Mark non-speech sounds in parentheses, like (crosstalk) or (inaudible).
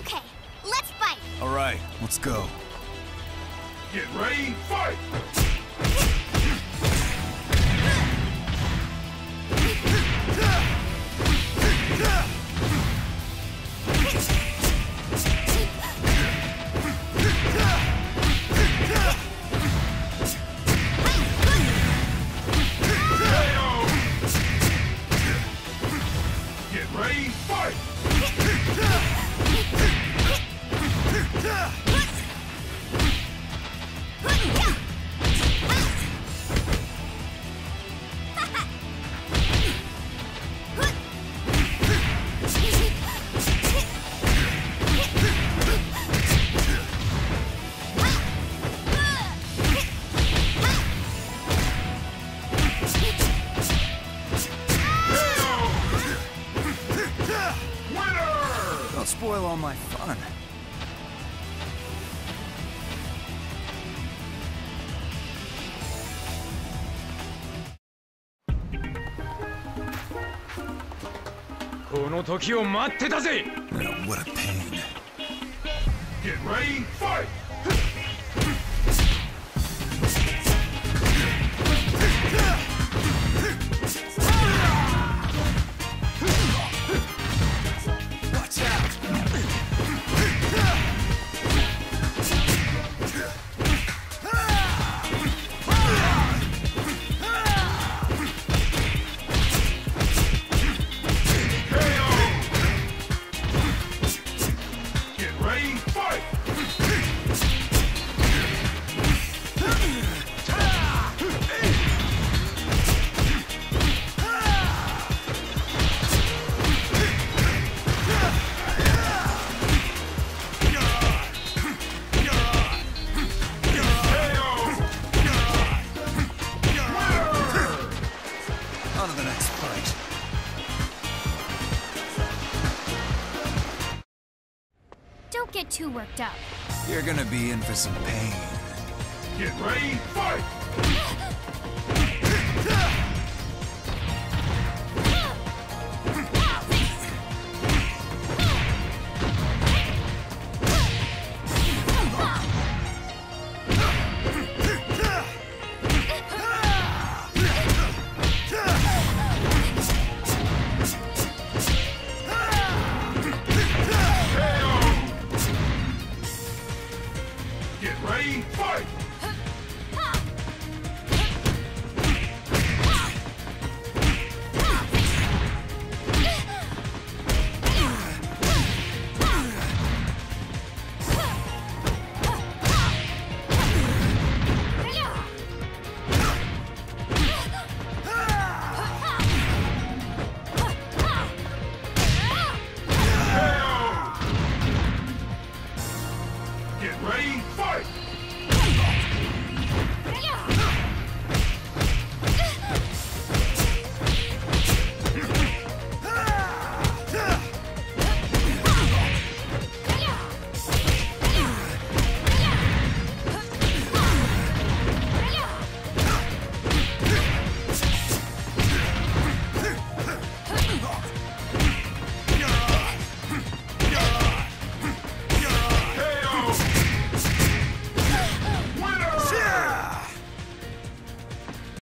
Okay, let's fight. All right, let's go. Get ready, fight! Spoil all my fun. Oh, what a pain. Get ready, fight! On to the next fight. Don't get too worked up. You're gonna be in for some pain. Get ready, fight! (laughs) Fight!